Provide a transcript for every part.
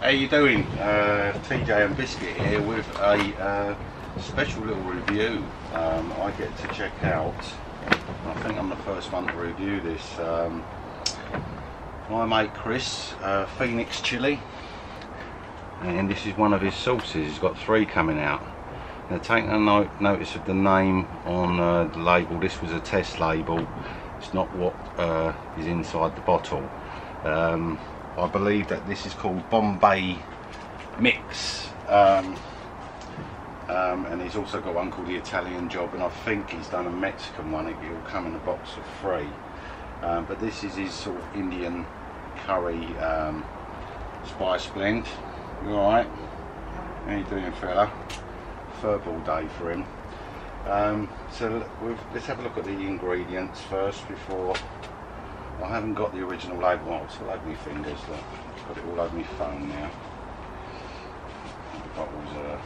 How you doing? Uh, TJ and Biscuit here with a uh, special little review um, I get to check out. I think I'm the first one to review this. Um, my mate Chris, uh, Phoenix Chilli, and this is one of his sauces. He's got three coming out. Now take a note, notice of the name on uh, the label. This was a test label. It's not what uh, is inside the bottle. Um, I believe that this is called Bombay Mix. Um, um, and he's also got one called the Italian Job, and I think he's done a Mexican one. It will come in a box of three. Um, but this is his sort of Indian curry um, spice blend. You alright? How you doing, fella? Furball day for him. Um, so let's have a look at the ingredients first before I haven't got the original label. Oh, it's all over my fingers. Look, I've got it all over my phone now. The bottle's uh,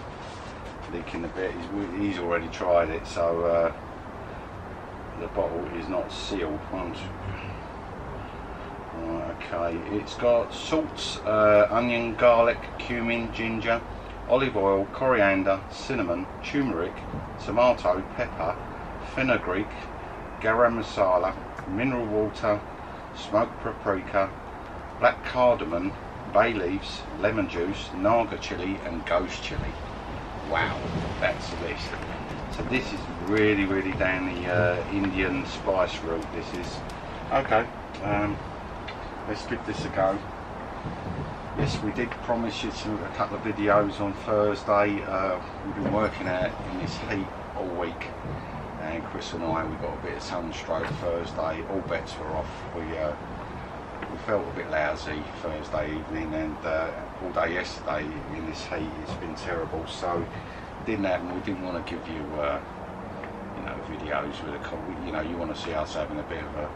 leaking a bit. He's, he's already tried it, so uh, the bottle is not sealed. okay, it's got salt, uh, onion, garlic, cumin, ginger, olive oil, coriander, cinnamon, turmeric, tomato, pepper, fenugreek, garam masala, mineral water, smoked paprika, black cardamom, bay leaves, lemon juice, naga chili and ghost chili. Wow, that's the list. So this is really, really down the uh, Indian spice route. This is okay. Um, let's give this a go. Yes, we did promise you some, a couple of videos on Thursday. Uh, we've been working out in this heat all week and Chris and I we got a bit of sunstroke Thursday. All bets were off. We uh, we felt a bit lousy Thursday evening and uh, all day yesterday in this heat it's been terrible. So didn't happen we didn't want to give you uh, you know videos with a you know you want to see us having a bit of a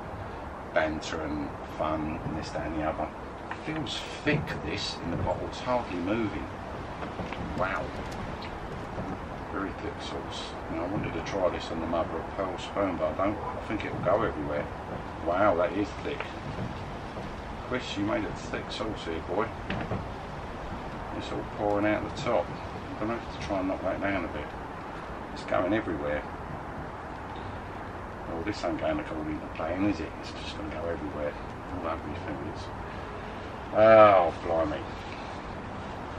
banter and fun and this that and the other. Feels thick this in the bottle it's hardly moving. Wow very thick sauce. And I wanted to try this on the mother of pearl spoon, but I don't. I think it will go everywhere. Wow, that is thick. Chris, you made a thick sauce here, boy. It's all pouring out the top. I'm gonna have to try and knock that down a bit. It's going everywhere. Oh, this ain't going according to plan, is it? It's just going to go everywhere. All over your fingers. Oh, blimey.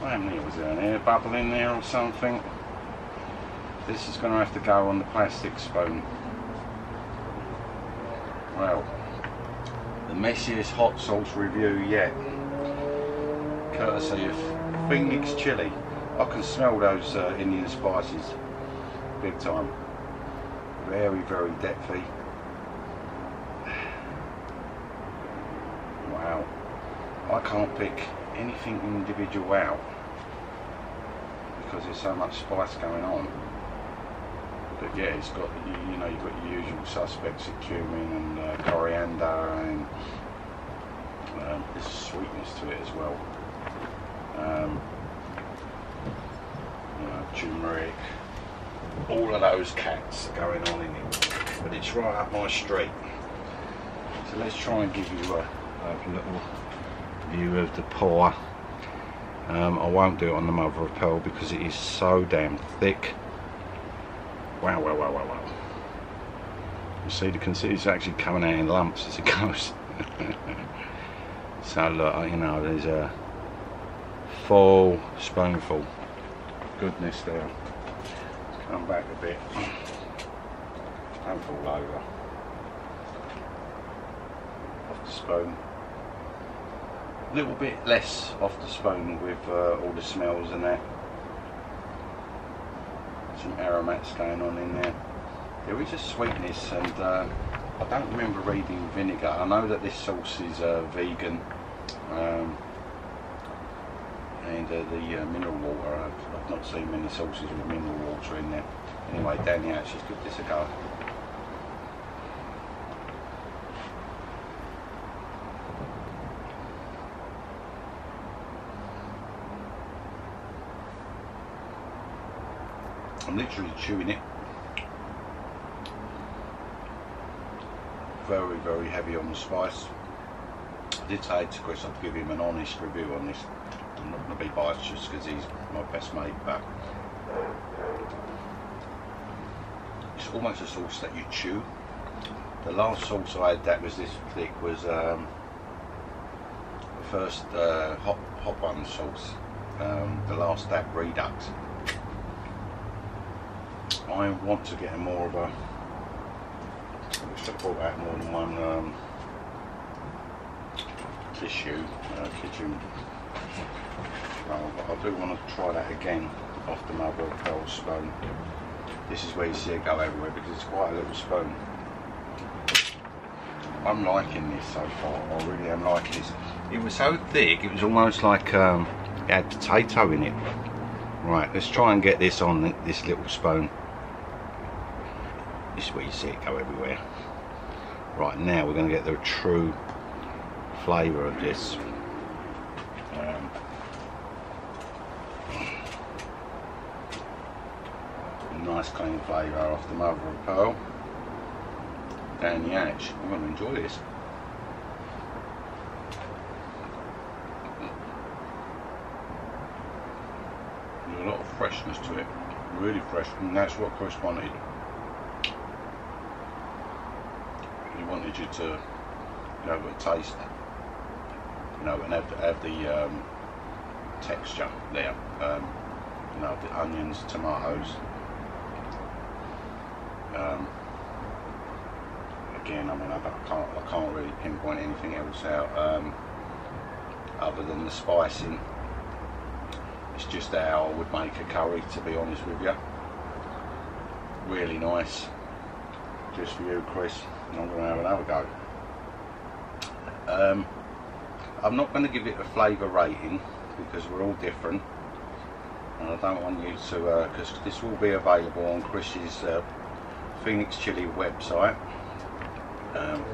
How many was there an air bubble in there or something? This is going to have to go on the plastic spoon. Well, the messiest hot sauce review yet. Courtesy of Phoenix Chilli. I can smell those uh, Indian spices big time. Very, very depthy. Wow. I can't pick anything individual out because there's so much spice going on but yeah, it's got you, you know you've got your usual suspects of cumin and uh, coriander and um, there's sweetness to it as well. Um, turmeric, all of those cats are going on in it, but it's right up my street. So let's try and give you a, a little view of the pour. Um, I won't do it on the mother of pearl because it is so damn thick. Wow, wow, wow, wow, wow. You see, you can see it's actually coming out in lumps as it goes. so look, you know, there's a full spoonful goodness there. Let's come back a bit. Don't fall over. Off the spoon. A little bit less off the spoon with uh, all the smells and that some aromats going on in there. There is a sweetness and uh, I don't remember reading vinegar. I know that this sauce is uh, vegan um, and uh, the uh, mineral water, I've, I've, not seen many sauces with mineral water in there. Anyway, Danny actually give this a go. I'm literally chewing it. Very, very heavy on the spice. I did say to Chris I'd give him an honest review on this. I'm not going to be biased just because he's my best mate, but it's almost a sauce that you chew. The last sauce I had that was this thick was um, the first uh, hot hot bun sauce. Um, the last that Redux. I want to get more of a. I should have brought out more than one um, tissue uh, kitchen but I do want to try that again off the of pearl spoon. This is where you see it go everywhere because it's quite a little spoon. I'm liking this so far. I really am liking this. It was so thick, it was almost like um, it had potato in it. Right, let's try and get this on this little spoon. This is where you see it go everywhere. Right, now we're going to get the true flavour of this. Um, nice clean flavour off the mother of pearl down the edge. I'm going to enjoy this. A lot of freshness to it, really fresh, and that's what Chris wanted. Wanted you to you know, taste, you know, and have, have the um, texture there. Um, you know, the onions, tomatoes. Um, again, I mean, I, can't, I can't really pinpoint anything else out um, other than the spicing. It's just how I would make a curry, to be honest with you. Really nice. Just for you, Chris. I'm going to have another go. Um, I'm not going to give it a flavour rating because we're all different and I don't want you to because uh, this will be available on Chris's uh, Phoenix Chilli website um,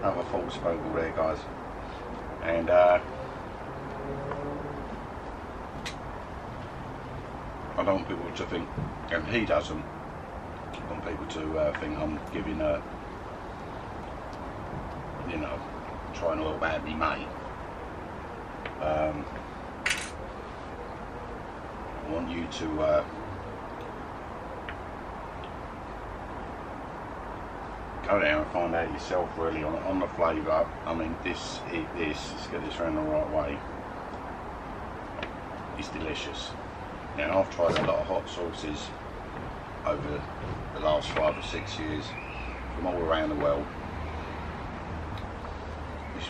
another full spoke there guys and uh, I don't want people to think and he doesn't I want people to uh, think I'm giving a you know trying to look badly mate um, I want you to uh, go down and find out yourself really on, on the flavour. I mean this, eat this, let's get this around the right way. It's delicious. Now I've tried a lot of hot sauces over the last five or six years from all around the world.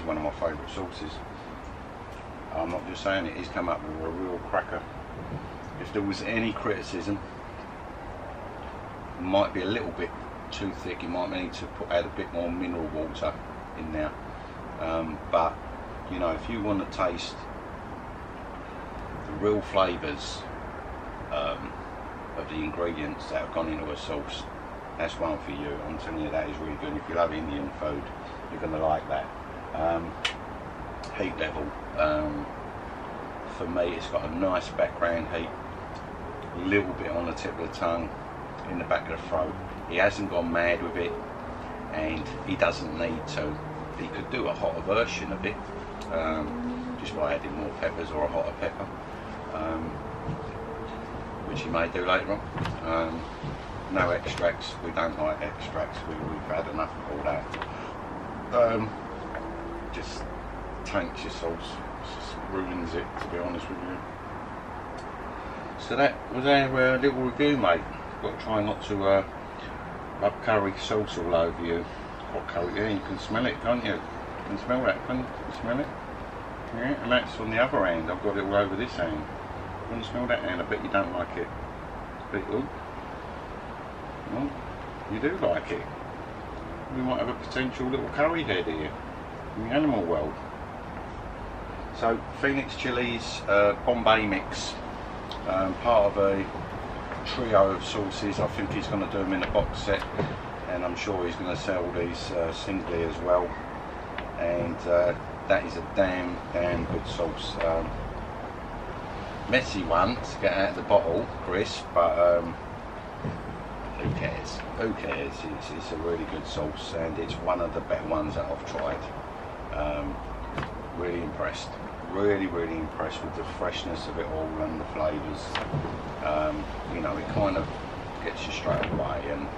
Is one of my favourite sauces. I'm not just saying it, he's come up with a real cracker. If there was any criticism, might be a little bit too thick, you might need to put add a bit more mineral water in there. Um, but, you know, if you want to taste the real flavours um, of the ingredients that have gone into a sauce, that's one for you. I'm telling you that is really good. If you love Indian food, you're going to like that. Um, heat level. Um, for me, it's got a nice background heat, a little bit on the tip of the tongue, in the back of the throat. He hasn't gone mad with it, and he doesn't need to. He could do a hotter version of it, um, just by adding more peppers or a hotter pepper, um, which he may do later on. Um, no extracts, we don't like extracts, we, have had enough of all that. Um, just tanks your sauce, just ruins it to be honest with you. So that was our uh, little review mate. Got to try not to uh, rub curry sauce all over you. What curry? Yeah, you can smell it, can't you? You can smell that, can you? smell it? Yeah, and that's on the other end. I've got it all over this end. You want to smell that end? I bet you don't like it. But, oh, oh, you do like it. We might have a potential little curry head here the animal world. So Phoenix Chilli's uh, Bombay mix, um, part of a trio of sauces. I think he's going to do them in a box set and I'm sure he's going to sell these uh, singly as well. And uh, that is a damn, damn good sauce. Um, messy one to get out of the bottle, Chris, but um, who cares? Who cares? It's, it's, a really good sauce and it's one of the better ones that I've tried. Um, really impressed. Really, really impressed with the freshness of it all and the flavours. Um, you know, it kind of gets you straight away and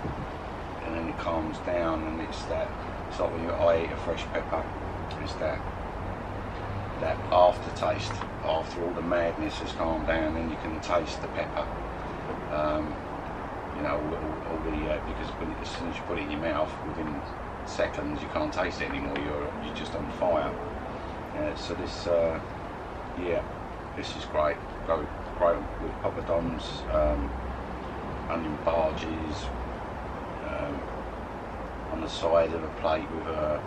and then it calms down and it's that it's like when you I eat a fresh pepper, it's that that aftertaste after all the madness has calmed down and you can taste the pepper. Um, you know, all, all, the uh, because as soon as you put it in your mouth, within seconds you can't taste it anymore. You're you're just on fire. Uh, so this, uh, yeah, this is great. Go great with poppadoms, um, onion bhajis, um, on the side of a plate with a,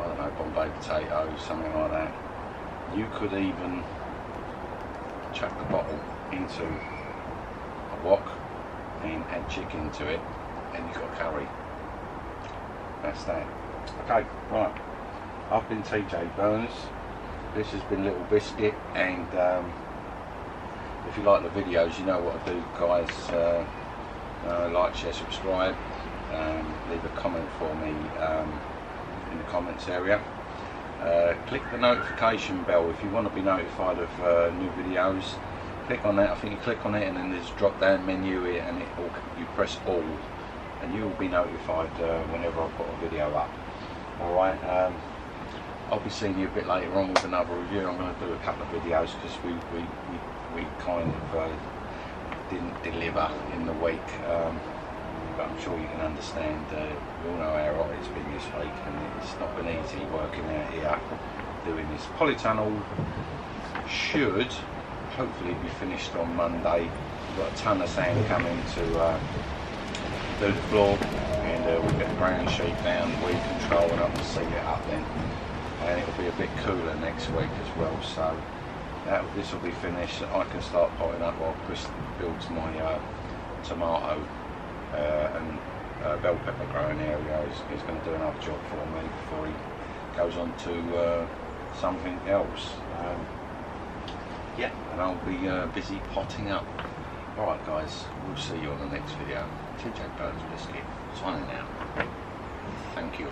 I don't know, Bombay potatoes, something like that. You could even chuck the bottle into a wok and add chicken to it, and you've got curry. That. Okay, right. I've been TJ Burnz. This has been Little Biscuit, and um, if you like the videos, you know what to do, guys. Uh, uh, like, share, subscribe. Um, leave a comment for me um, in the comments area. Uh, click the notification bell if you want to be notified of uh, new videos. Click on that. I think you click on it, and then there's a drop-down menu here, and it will, you press all, and you will be notified uh, whenever I put a video up. All right. Um, I'll be seeing you a bit later on with another review. I'm going to do a couple of videos because we, we, we, we kind of uh, didn't deliver in the week. Um, but I'm sure you can understand. Uh, we all know how hot it's been this week, and it's not been easy working out here doing this. Polytunnel should hopefully be finished on Monday. We've got a ton of sand coming to uh, do the floor, and uh, get the ground sheet down, weed control, and I'll seal it up then. And it'll be a bit cooler next week as well, so that, this will be finished. I can start potting up while Chris builds my uh, tomato uh, and uh, bell pepper growing area. He's going to do another job for me before he goes on to uh, something else. Um, yeah, and I'll be uh, busy potting up. Alright guys, we'll see you on the next video. TJ Burnz Biscuit, signing out. Thank you.